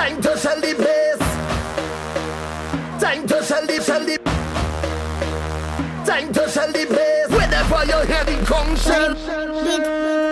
Time to sell the bass. Time to sell the sell the. Time to sell the bass. Whenever you're heading, come shell.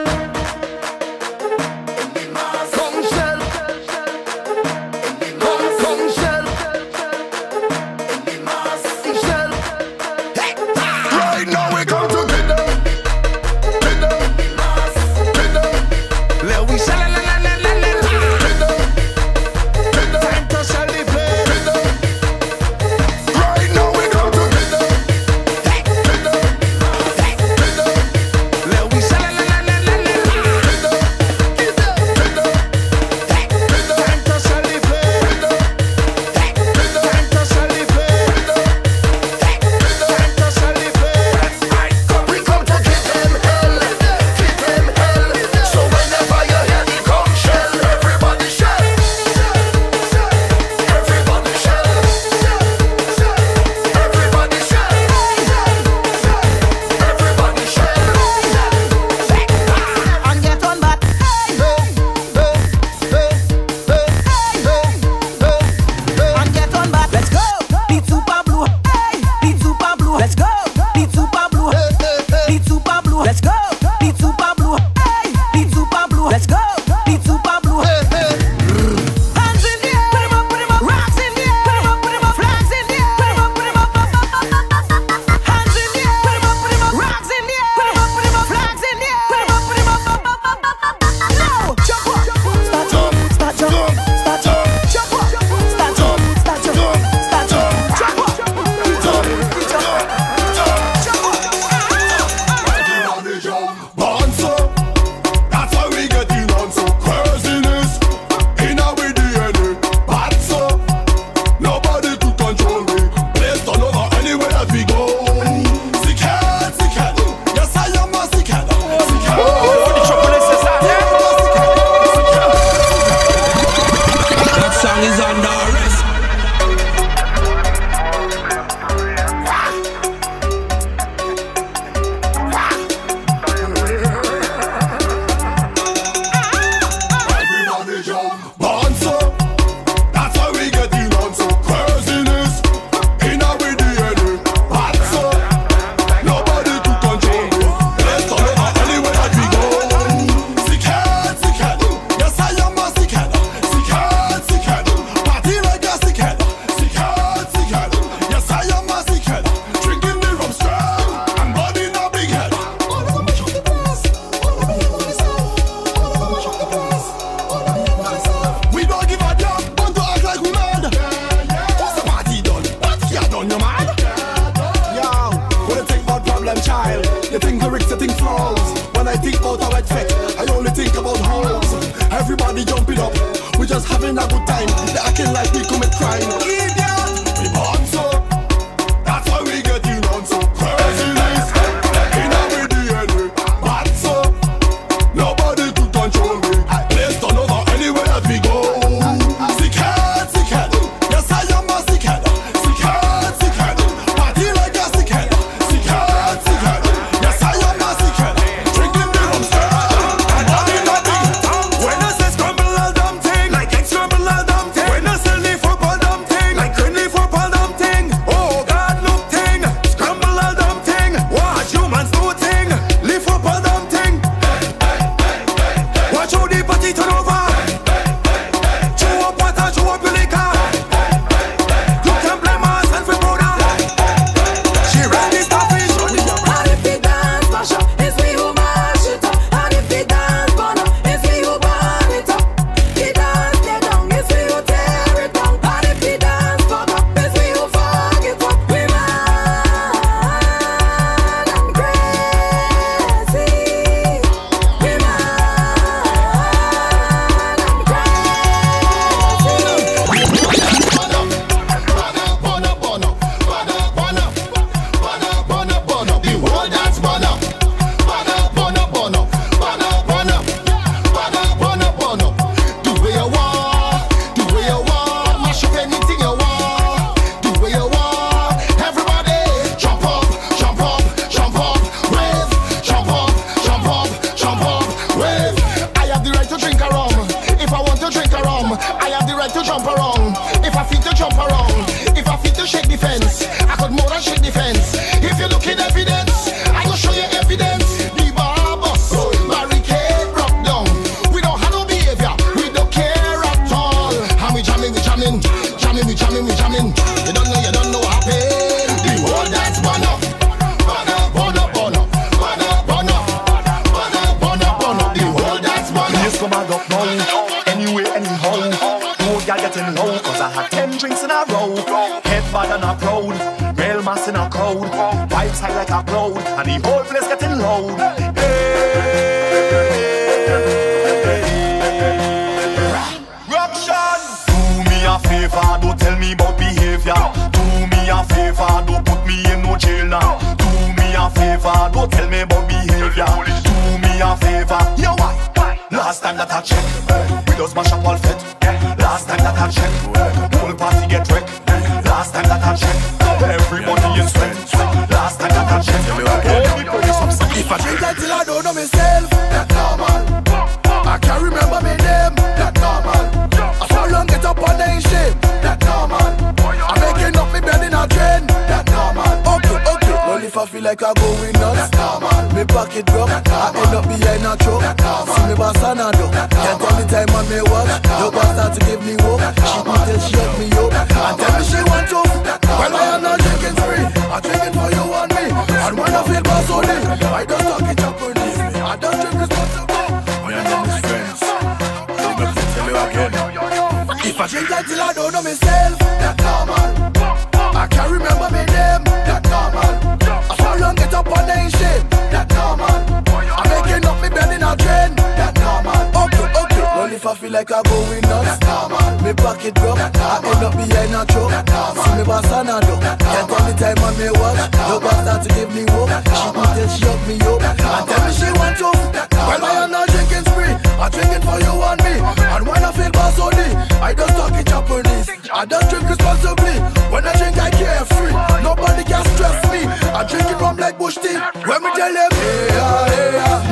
Had ten drinks in a row. Head bad and a proud, real mass in a crowd. Vibes high like a cloud, and the whole place getting loud. Rockshot! Do me a favor, don't tell me about behavior. Do me a favor, don't put me in no jail now. Do me a favor, don't tell me about behavior. Do me a favor, yo why? Last time that I check, we just mash up all fit. Time that I check, everybody in sweat. Last time that I check, all the police upset. If I drink until I don't know myself, that normal. I can't remember my name, that normal. I so long get up on the shit, that normal. I'm making up my bed in a train, that normal. Okay, okay. Well, if I feel like I'm going nuts, that normal. Me pocket broke, I end up behind a truck. See me boss and I do. Can't tell me time on me watch. Your boss start to give me hope. She me till she I like I'm going nuts. Me pocket broke, I end up behind a truck. See me boss and I do. Can't tell me time on me watch. Your boss start to give me hope. She till she hug me up and tell me she want to. Well, I am not drinking spree. I'm drinking for you and me. And when I feel boss on it, I don't talk in Japanese. I don't drink responsibly. When I drink, I carefree. Nobody can stress me. I drink it from like bush tea. When me tell them, hey, yeah, hey, yeah.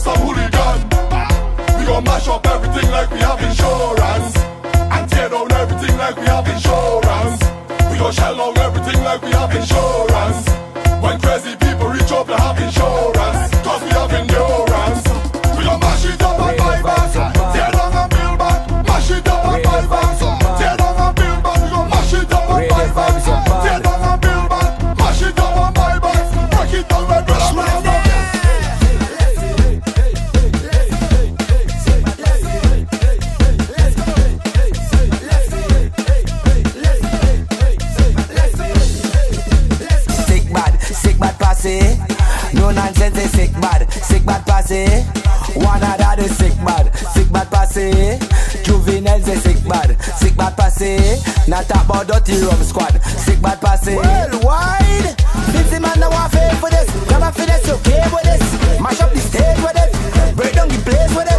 Some hooligan. We gon' mash up everything like we have insurance. And tear down everything like we have insurance. We gon' shell down everything like we have insurance. Passé. Not talk about dirty rum squad, sick bad passé. Worldwide, Fifty man now want pay for this. Grab a for this, you okay with this? Mash up the stage with it, break down the place with it.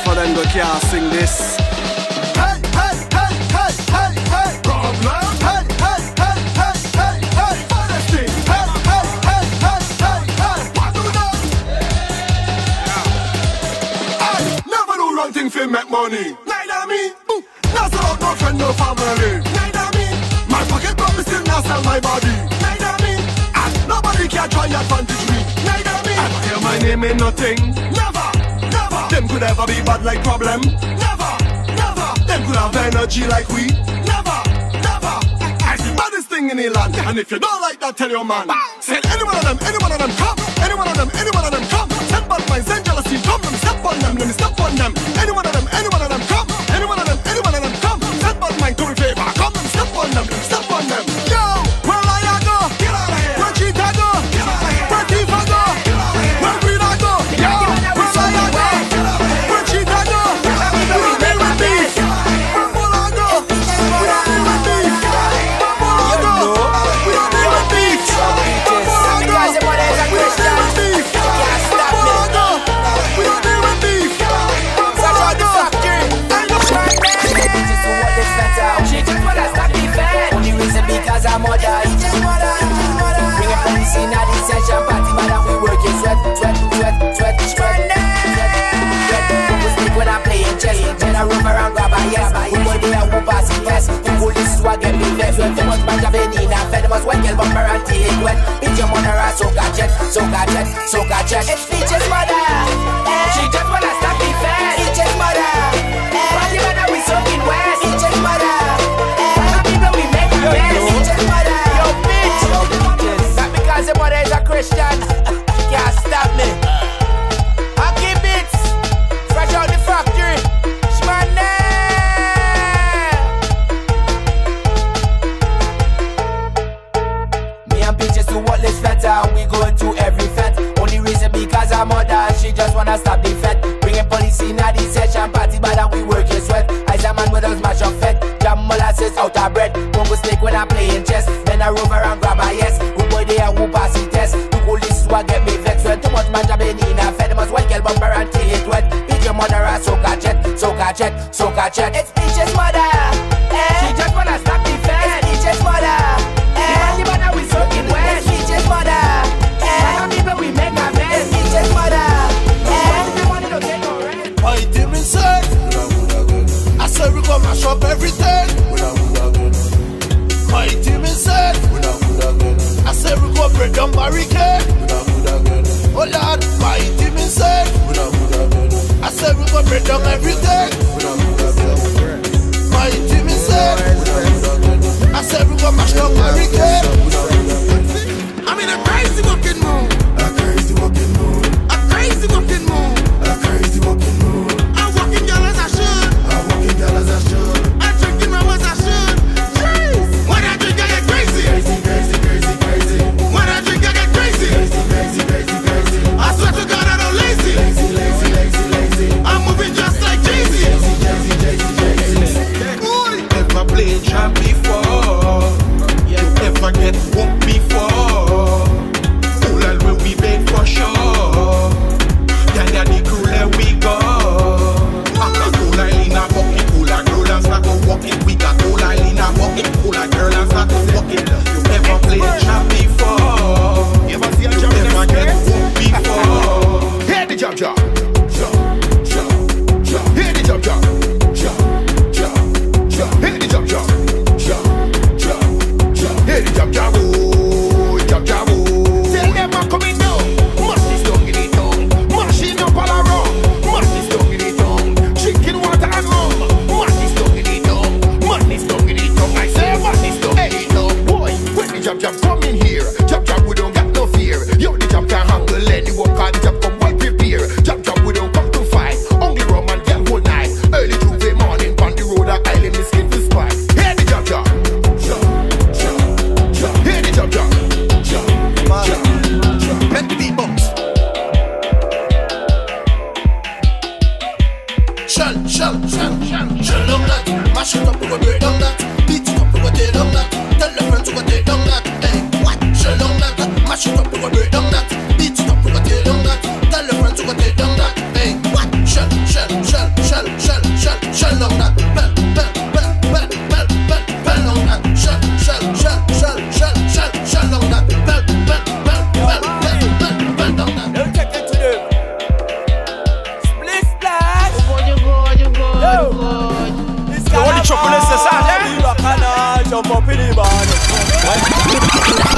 half of them go can't sing this. Hey, hey, hey, hey, hey, hey. Problem. Hey, hey, hey, hey, hey, hey. Honesty. Hey, hey, hey, hey, hey, hey. What do them? Hey, never do wrong thing for make money. Neither me. Mm. Not no friend, no family. Neither me. My pocket probably still not sell my body. Neither me. And nobody can try advantage me. Neither me. I hear my name ain't nothing. Never. Them could ever be bad like problem. Never, never. Them could have energy like we. Never, never. I see baddest thing in the land. And if you don't like that, tell your man. Say Send any one of them, any one of them come. Any one of them, any one of them come. Send bad minds, send jealousy, come. a roam around grab a yes. Who could be a who pass it test Who could this is what get me left Well, too much banja venina Fed must wet, girl bumper and till it wet. Bitch, your mother a soca jet, soca jet, soca jet. It's bitch's mother. She just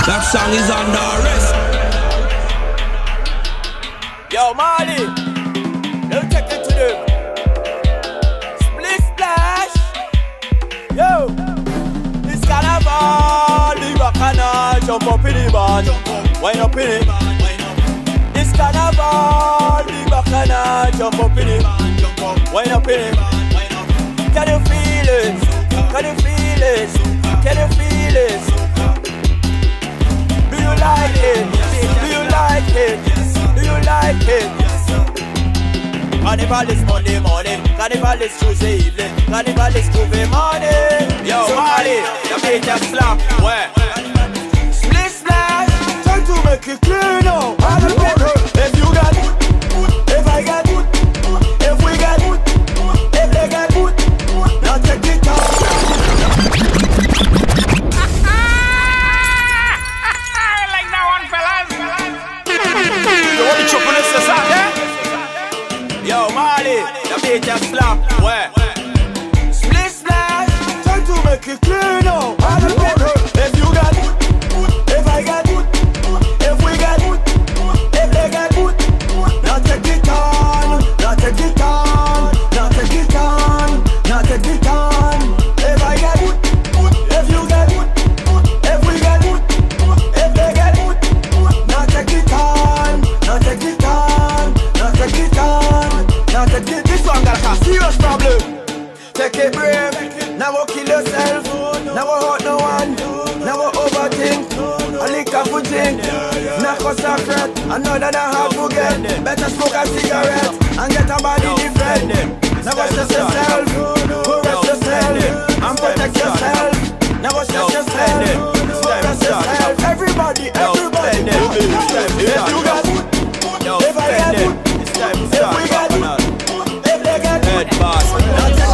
That song is under arrest. Yo, Mali, don't take it to them. Split splash. Yo, it's carnival. The bacana, jump up in the band. Wind up in it. It's carnival. The bacana, jump up in it. Wind up in it. Can you feel it? Can you feel it? Can you feel it? like it? Do you like it? Do you like it? Carnival is Monday morning, Carnival is Tuesday evening, Carnival is Tuesday morning. Yo, Marley, you made them slap. Where? Split splash. Time to make it clear now. If you got Never kill yourself, never hurt no one, never overthink. A liquor for drink, not a secret, another that have to get. Better smoke a cigarette and get a body different. Never stress yourself, Who rest yourself and protect yourself. Never stress yourself, go rest yourself. Everybody, everybody, if you got food, if I got food, if we got food, if they got food,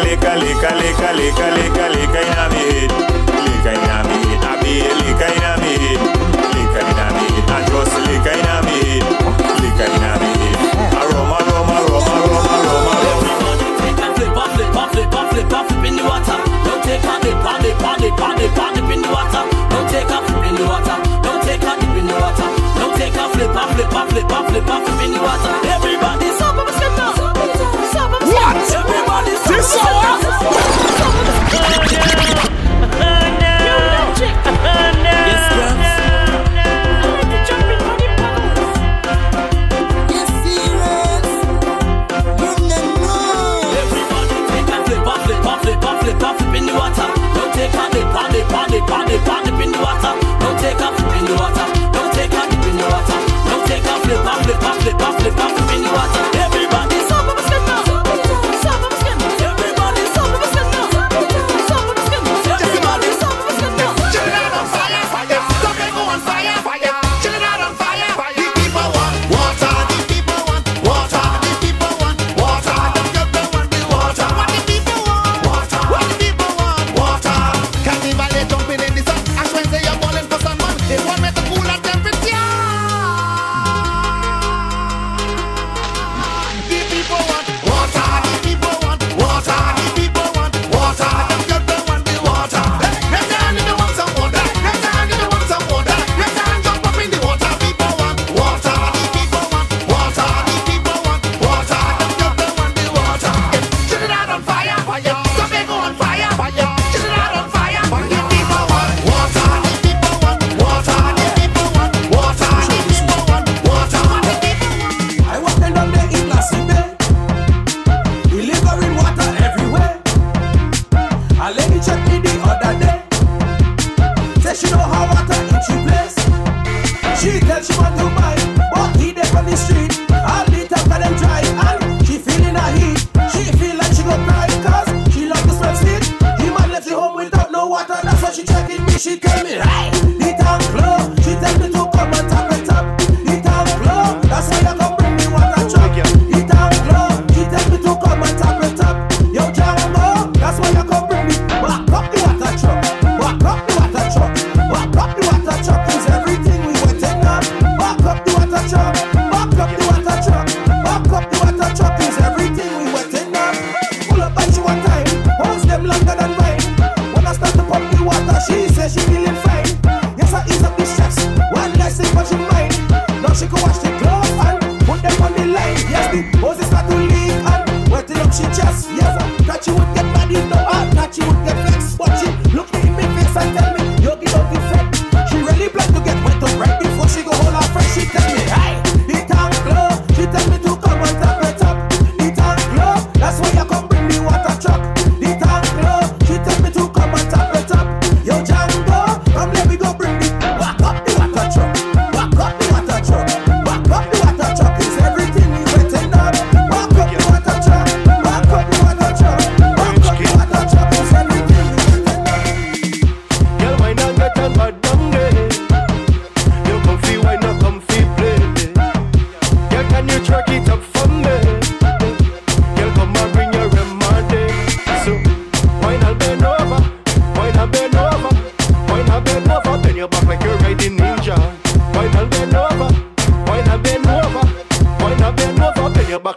Lika lika lika lika lika lika lika inna lika head. Liquor inna lika head. lika be a liquor lika me lika Liquor inna me head. I just liquor inna me head. Liquor inna me head. I rum, I rum, I rum, I rum, I rum, I rum. Flip, flip, flip, flip, flip, flip in the water. Don't take a dip, a dip, a dip, a dip, a dip in the water. Don't take a flip in the water. Don't take a dip in the water. Don't take a flip, a flip, a flip, a flip, a flip in the water. Every 我的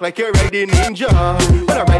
like you're riding ninja. I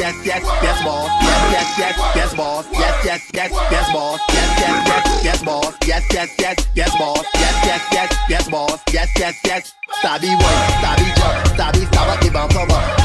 yes, yes, yes, boss. Yes, yes, yes, yes, boss. Yes, yes, yes, yes, boss. Yes, yes, yes, yes, boss. Yes, yes, yes, yes, boss. Yes, yes, yes, yes, boss. Yes, yes, yes. yes, boss. Yes, yes, yes, yes, boss. Yes, yes, yes, yes, boss. Yes, yes, yes, yes, sabi Yes, yes, yes, yes, cover.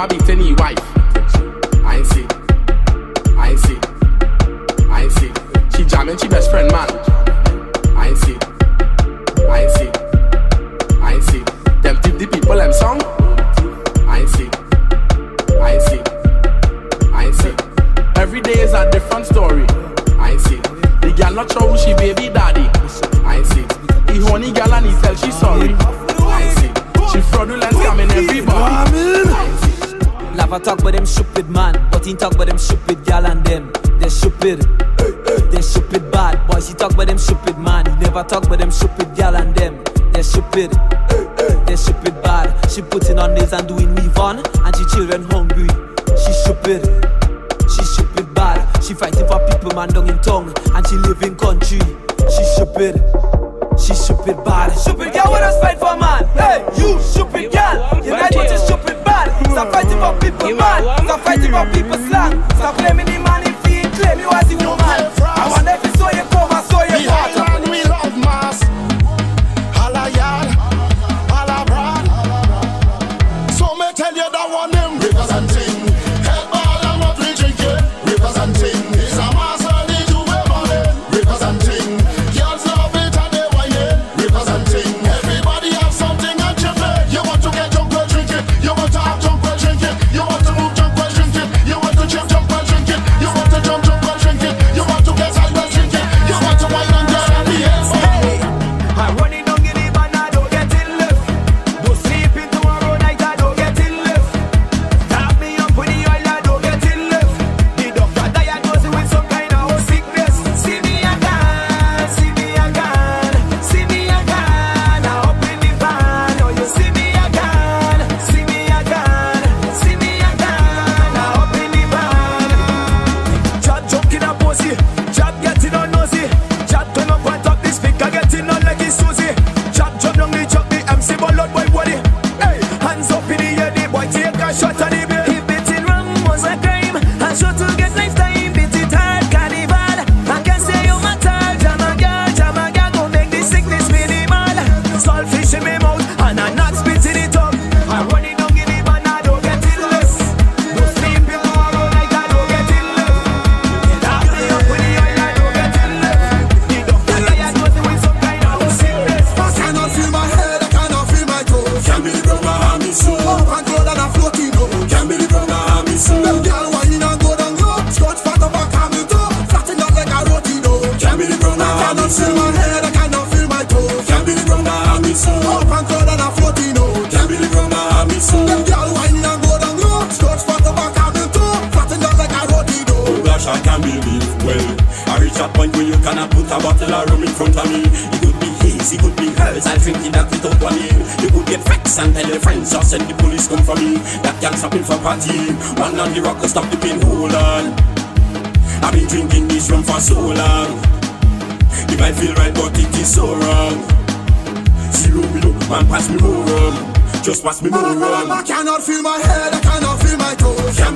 Bobby Finney White.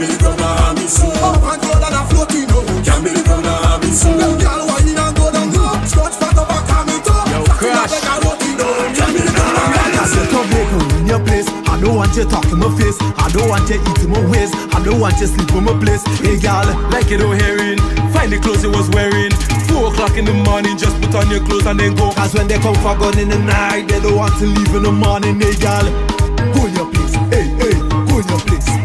be oh, the. Up and go down in. Can be the girl go down crash. Can be the in your place. I don't want you talking my face. I don't want you eating my waist. I don't want you sleep on my place. Hey, girl, like you don't hear it. Find the clothes you was wearing. Four o'clock in the morning, just put on your clothes and then go. Cause when they come for gun in the night, they don't want to leave in the morning, hey girl. Go in your place, hey, hey, go in your place.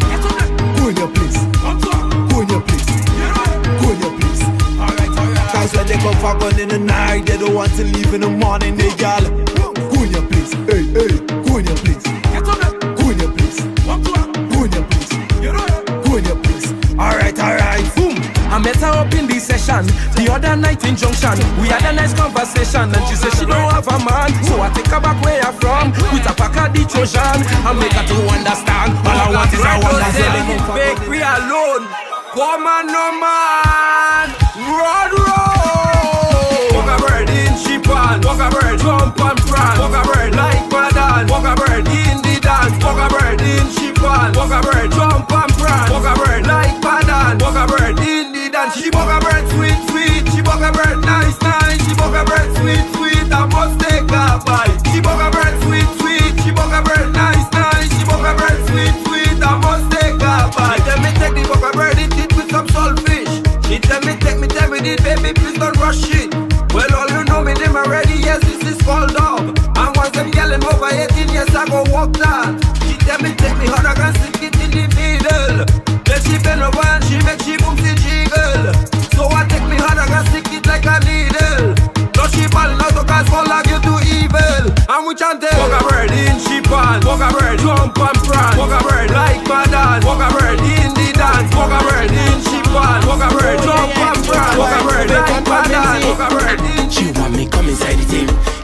If I gone in the night, they don't want to leave in the morning, they gal. Go in your place, hey, hey, go in your place. Get on it. Go in your place. Go in your place. Go in your place. Alright, alright. Boom. I met her up in the session the other night in Junction. We had a nice conversation, and she said she don't have a man. So I take her back where I'm from with a pack of the Trojan and make her to understand. All I want is I want to Bakery alone, woman, no man, Run, run a bird, jump and prance. Fuck a bird like Badan. Fuck a bird in the dance. Fuck a bird in Shipan. Fuck a bird, jump and prance. Fuck a bird like Badan. Fuck a bird in the dance. She fuck a bird sweet, sweet. She fuck a bird nice, nice. She fuck a bird sweet, sweet. I must take a bite. She fuck a bird sweet, sweet. She fuck a bird nice, nice. She fuck a bird sweet, sweet. I must take a bite. tell me take the fuck a bird, eat it with some salt fish. She tell me take me, tell me this, baby, please don't rush it. go walk that. She tell me take me hundred grand, stick it in the middle. Then she bend over and she make she boom, she jiggle. So I take me hundred grand, stick it like a needle. No she ball, no so cause fall like you do evil. And we chant it. Walk a bird in she pan, walk a bird jump and prance, walk a bird like my dad, walk a bird in the dance, walk a bird in she pan, walk a bird jump and prance, walk a bird like my dad, walk a bird. She want me come inside the team.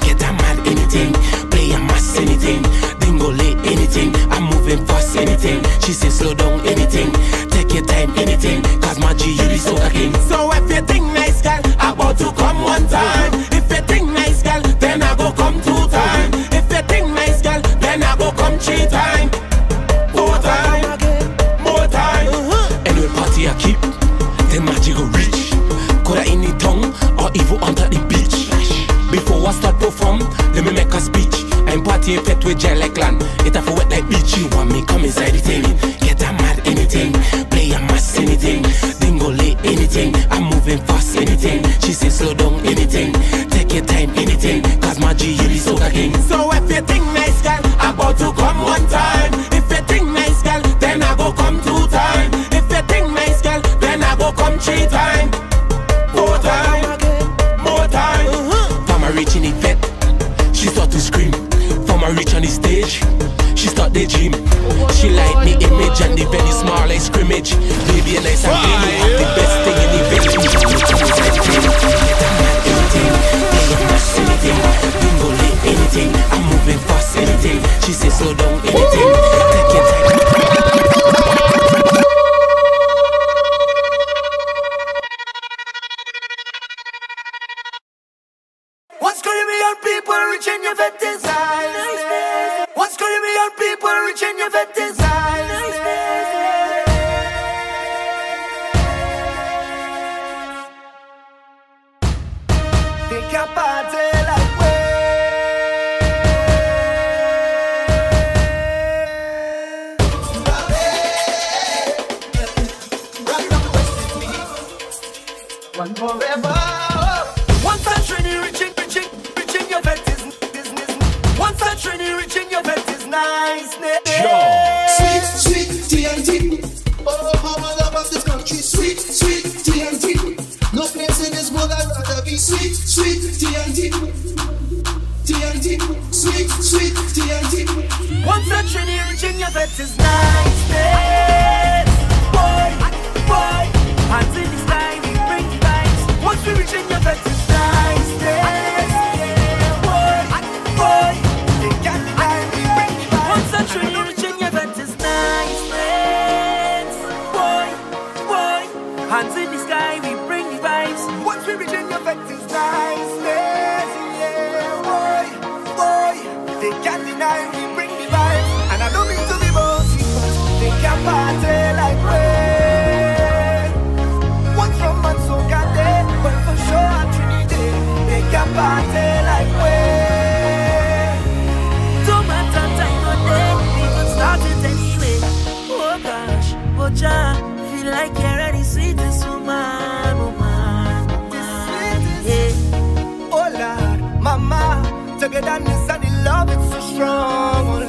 go late, anything. I'm moving fast, anything. She say slow down, anything. Take your time, anything. Cause my G, you the soca king. So if you think nice. tape it with like land, It a wet like beach, you want me come inside the thing. Get a mad anything, play a mass anything, dingo late anything. I'm moving fast anything, she say slow down anything. Take your time anything, cause my G you the soca king. So if you think nice girl, about to come one time. image and the venue small scrimmage. Baby, a nice and baby, yeah. the best thing in the. Anything, I'm moving fast, anything. She says, slow down. like you're any sweetest woman, Oh Lord, Mama, together love it's so strong.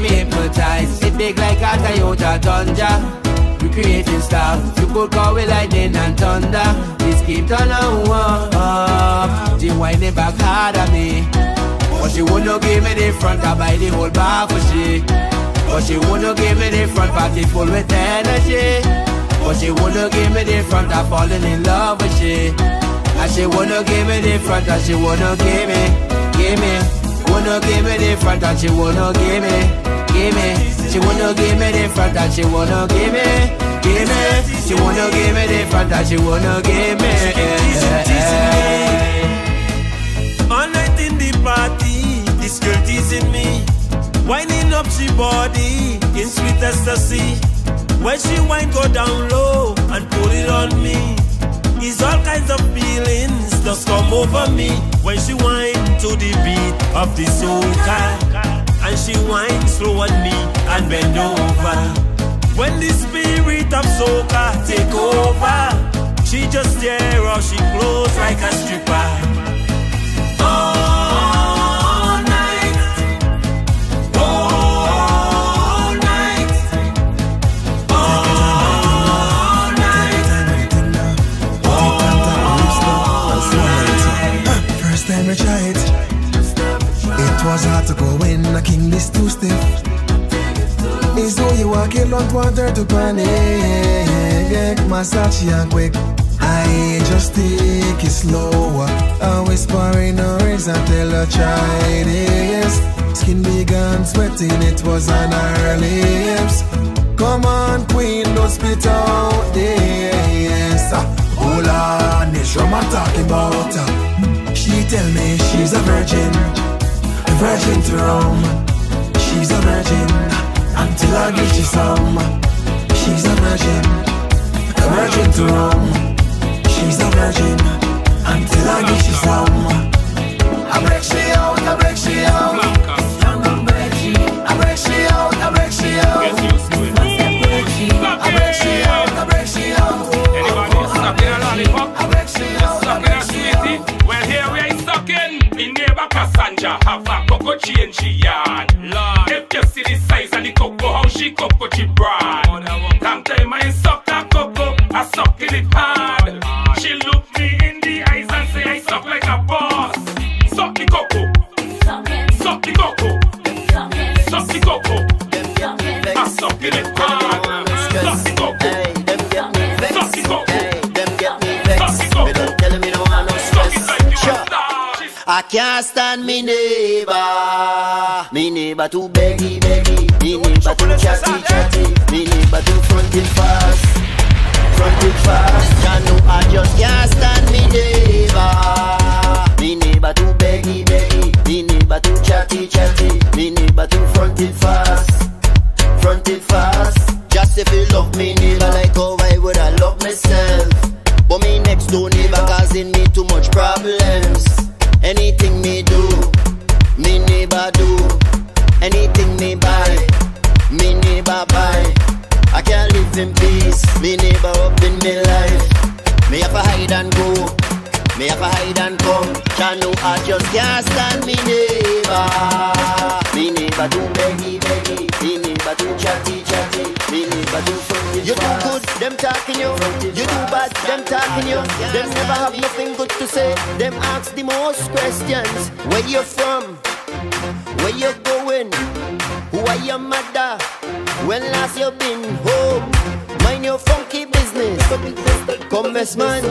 Me hypnotized. It big like a Toyota Tundra. We creating stuff. You could go with lightning and thunder. This keep turning up. She winding back hard at me. But she wouldn't give me the front, I buy the whole bar for she. But she wouldn't give me the front, party full with energy. But she wouldn't give me the front, I'm falling in love with she. And she wouldn't give me the front, and she wouldn't give me, give me. Wouldn't give me the front, and she wouldn't give me, give me. She wouldn't give me the front, and she wouldn't give me, give me. She wouldn't give me the front, and she wouldn't give me. All night in the party, this girl teasing me. Winding up she body in sweet ecstasy. When she wine go down low and put it on me. It's all kinds of feelings just come over me when she whine to the beat of the soca. And she whine slow on me and bend over. When the spirit of soca take over, she just tear off she clothes like a stripper. All king this too stiff. It's though you walk it don't want her to panic. Massage and quick. I just take it slower. I whisper in her ears tell her try this. Skin big and sweating, it was on her lips. Come on, queen, don't spit out this. Ah, hold on, it's rum I'm talking about. Ah. She tell me she's a virgin, virgin to rum. She's a virgin until I give she some. She's a virgin, a virgin to rum. She's a virgin until I give she some. I break she out, I break she out. I break she out, I break she out. I break she out, I break she out. Anybody oh, sucking a lollipop? I break she out, I break a she sweetie? Well, here we are sucking. Me neighbor Cassandra have a cocoa change she yard. Lord, if you see the size of the cocoa, how she cocoa she broad. Long time I suck that cocoa, I suck in it hard. Can't stand me neighbor. Me neighbor too beggy beggy. Me neighbor too chatty eh? chatty. Me neighbor too fronting fast. Fronting fast. Ya know I just can't stand me neighbor. Me neighbor too beggy beggy. Me neighbor too chatty chatty. Me neighbor too fronting fast. Questions. Where you from? Where you going? Who are your mother? When last you been home? Mind your funky business. Come, man,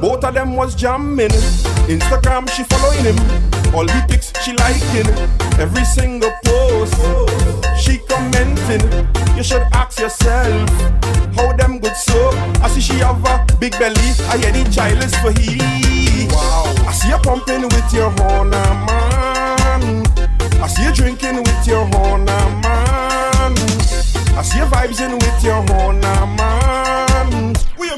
both of them was jamming. Instagram, she following him. All the pics she liking. Every single post, she commenting. You should ask yourself, how them good so? I see she have a big belly. I hear the child is for he. Wow. I see you pumping with your horn, ah, man. I see you drinking with your horn, ah, man. I see you vibes in with your horn, ah, man.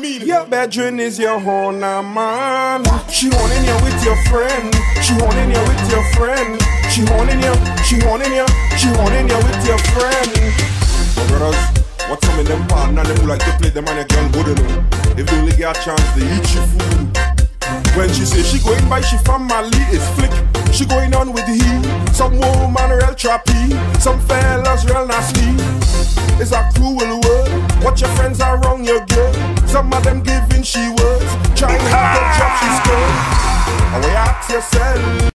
Mean? Your bedroom is your ah, man. She horning you with your friend. She horning you with your friend. She horning you. She horning you. She horning you with your friend. Brothers, what's some of them partner them who like to play them and a girl good enough? If they only get a chance, they eat your food. When she say she going by, she family is it's flick. She going on with he. Some woman real trappy, some fellas real nasty. It's a cruel world. What your friends are wrong, your girl. Some of them giving she words, trying to have the job she's good. Away ask yourself.